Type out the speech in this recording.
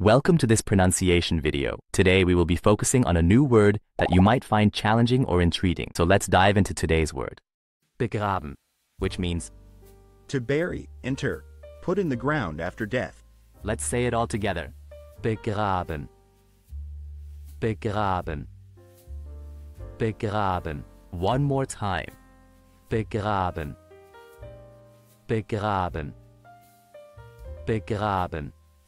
Welcome to this pronunciation video. Today we will be focusing on a new word that you might find challenging or intriguing. So let's dive into today's word. Begraben, which means, To bury, inter, put in the ground after death. let's say it all together. Begraben. Begraben. Begraben. One more time. Begraben. Begraben. Begraben.